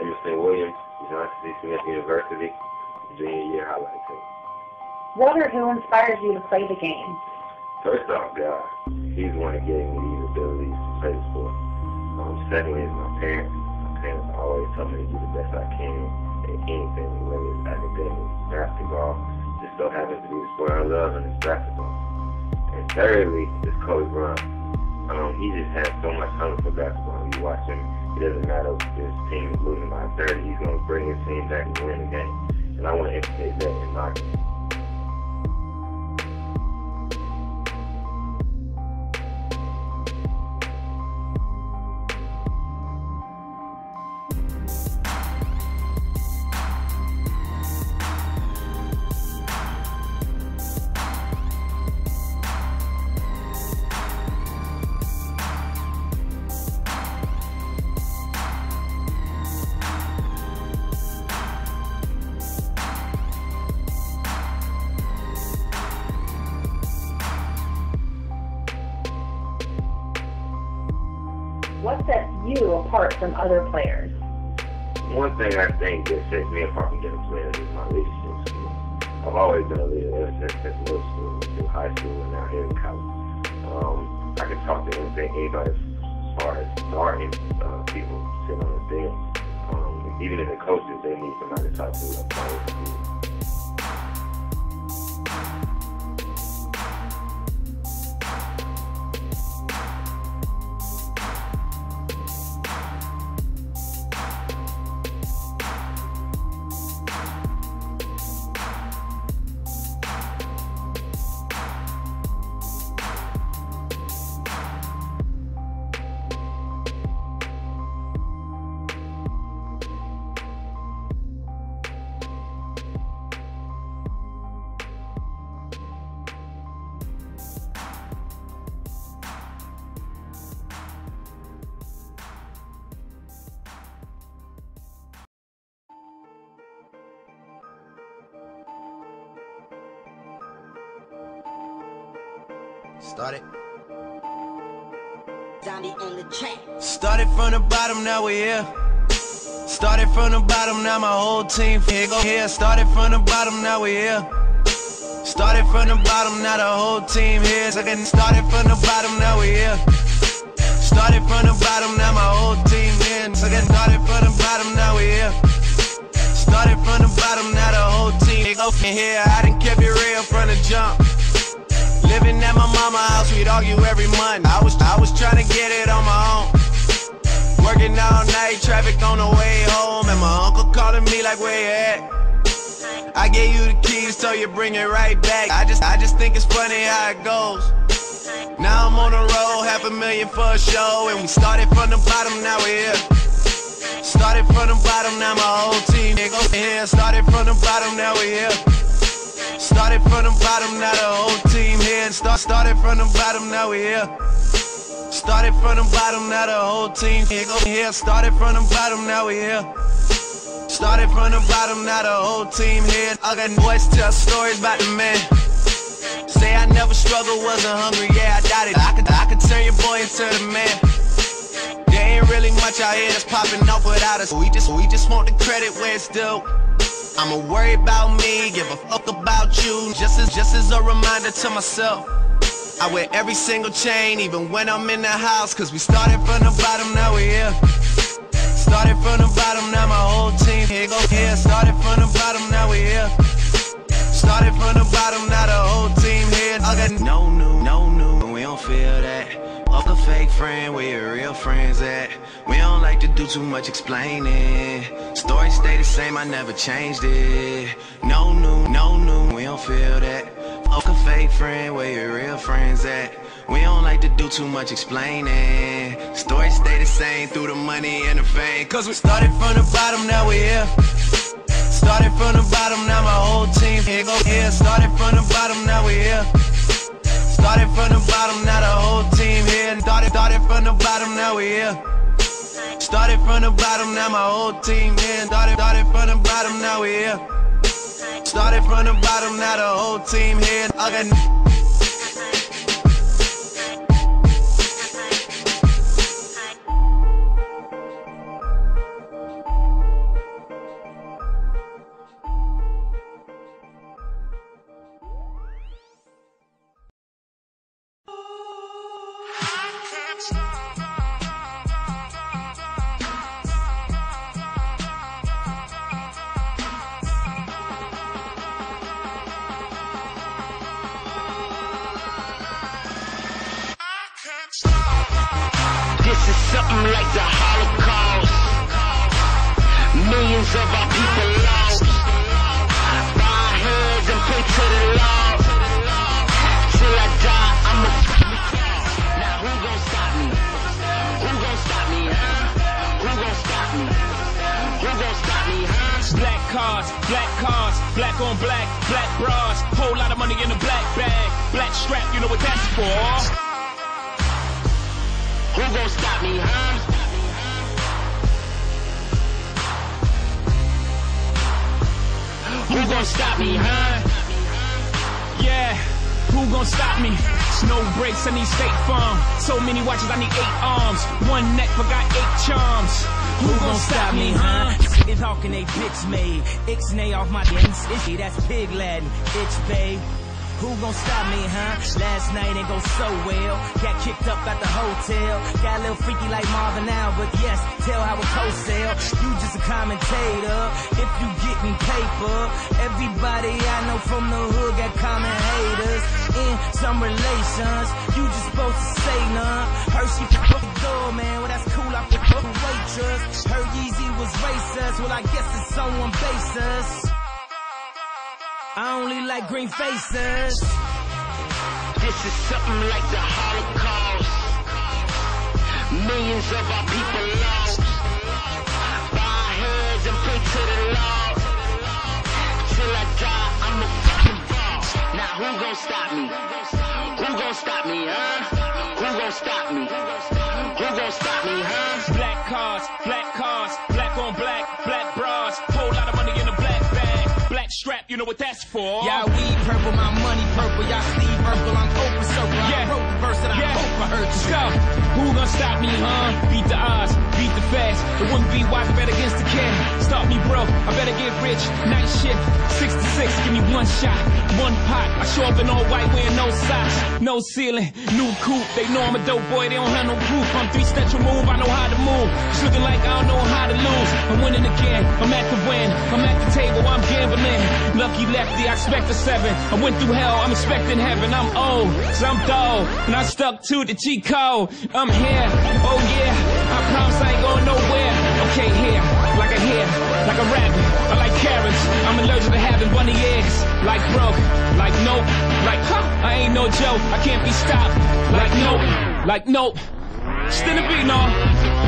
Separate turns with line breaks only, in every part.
Emerson Williams, Johnson C. Smith University, junior year highlight tape.
What or who inspires you to play the game?
First off, God, He's the one that gave me these abilities to play the sport. Um, secondly, is my parents. My parents always tell me to do the best I can in anything, whether it's academics, basketball. Just so happens to be the sport I love, and it's basketball. And thirdly, is Kobe Bryant. Um, he just has so much hunger for basketball. You watch him, it doesn't matter if his team is losing by 30, he's going to bring his team back and win the game. And I want to imitate that in my game.
What sets you apart from other players?
One thing I think that sets me apart from other players is my leadership skills. I've always been a leader ever since, since middle school, through high school, and now here in college. Um, I can talk to anything, anybody as far as starting uh, people sitting on the bench. Um, even if the coaches, they need somebody to talk to. Like,
Started.
Zombie on the track.
Started from the bottom, now we're here. Started from the bottom, now my whole team here. Go here. Started from the bottom, now we're here. Started from the bottom, now the whole team here. So getting started from the bottom, now we're here. Started from the bottom, now my whole team here. So getting started from the bottom, now we're here. Started from the bottom, now the whole team go here. I done kept it real from the jump. Living at my mama house, we'd argue every month. I was I was trying to get it on my own. Working all night, traffic on the way home, and my uncle calling me like, where you at? I gave you the keys, so you bring it right back. I just I just think it's funny how it goes. Now I'm on the road, half a million for a show, and we started from the bottom, now we're here. Started from the bottom, now my whole team go here. Started from the bottom, now we're here. Started from the bottom, now the whole team start, started from the bottom, now we here. Started from the bottom, now the whole team here. Here. Started from the bottom, now we here. Started from the bottom, now the whole team here. I got boys tell stories about the man. Say I never struggled, wasn't hungry, yeah, I doubt it. I could, I could turn your boy into the man. There ain't really much out here that's popping off without us. We just, we just want the credit where it's due. I'ma worry about me, give a fuck about you. Just as, just as a reminder to myself. I wear every single chain, even when I'm in the house. Cause we started from the bottom, now we here. Started from the bottom, now my whole team here. Go here. Started from the bottom, now we here. Started from the bottom, now the whole team here. Friend, where your real friends at? We don't like to do too much explaining. Story stay the same, I never changed it. No new, no new, we don't feel that. Fuck a fake friend, where your real friends at? We don't like to do too much explaining. Story stay the same through the money and the fame. Cause we started from the bottom, now we here. Started from the bottom, now my whole team here. Started from the bottom, now we here. Started from the bottom, now the whole team here. Started, started from the bottom, now we here. Started from the bottom, now my whole team here. Started, started from the bottom, now we here. Started from the bottom, now the whole team here. I got.
Like the Holocaust. Millions of our people lost. Bow heads and pray to the Lord. Stop me, huh? Who gon' stop me, huh?
Yeah, who gon' stop me? Snow breaks, I need state farm. So many watches, I need eight arms. One neck, but got eight charms. Who gon' stop me, huh?
It's talking they bitch made. Ixnay off my dance. Itchy, that's pig Latin. Itch bay. Who gon' stop me, huh? Last night ain't go so well. Got kicked up at the hotel. Got a little freaky like Marvin now, but yes, tell how it co-sell. You just a commentator. If you get me paper, everybody I know from the hood got common haters. In some relations, you just supposed to say none. Hershey fuck the door, man. Well, that's cool. I a waitress. Her Yeezy was racist. Well, I guess it's on basis. I only like green faces.
This is something like the Holocaust. Millions of our people lost. Bow heads and pray to the Lord. Till I die, I'm a fucking boss. Now who gon' stop me? Who gon' stop me, huh?
You know what that's for.
Y'all weed purple, my money purple. Y'all Steve Urkel, I'm open circle.
Yeah.
I wrote the verse that I hope I heard you.
go. who gonna stop me, huh? Beat the odds, beat the fast. It wouldn't be wise bet against the cat. Stop me, bro. I better get rich. Night shift, six to six. Give me one shot, one pot. I show up in all white, wearing no socks, no ceiling, new coupe. They know I'm a dope boy. They don't have no proof. I'm three steps removed. I know how to move. It's looking like I don't know how to lose. I'm winning again. I'm at the win. I'm at the table. I'm gambling. Lucky lefty. I expect a seven. I went through hell. I'm expecting heaven. I'm old, so I'm dull, and I stuck to the G code. I'm here. Oh yeah. I promise I ain't going nowhere. Okay, here, like a hair, like a rabbit. I like carrots. I'm allergic to having bunny eggs. Like broke, like nope, like huh. I ain't no joke. I can't be stopped. Like nope, like nope. Still a beat, no.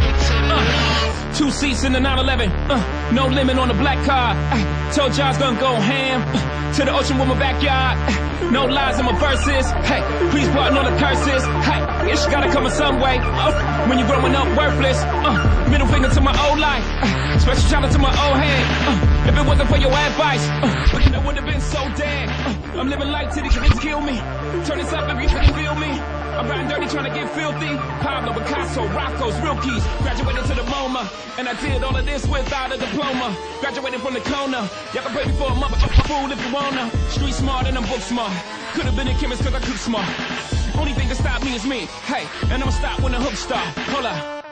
Two seats in the 911. Uh, no limit on the black car. Uh, told I was gonna go ham. Uh, to the ocean with my backyard. Uh, no lies in my verses. Hey, please pardon all the curses. Hey, it's gotta come in some way. Uh, when you're growing up worthless. Uh, middle finger to my old life. Uh, special shout out to my old head. Uh, if it wasn't for your advice, uh, it would have been so dead. Uh, I'm living life till the kids kill me. Turn this up if you can feel me. I'm riding dirty trying to get filthy. Pablo Picasso, Rothko's, real keys. Graduated to the MoMA. And I did all of this without a diploma. Graduated from the corner. Y'all can pay me for a motherfucking fool if you wanna. Street smart and I'm book smart. Could have been a chemist cause I cook smart. Only thing that stop me is me. Hey, and I'ma stop when the hook start. Hold up.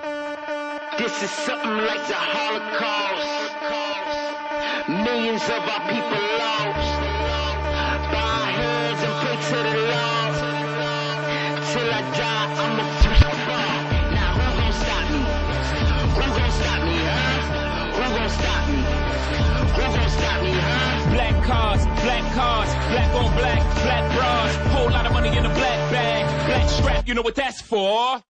This is something like the Holocaust. Millions of our people lost. Our heads and pray to the Lord.
Cars, black cars, black on black, black bras. Whole lot of money in a black bag. Black strap, you know what that's for.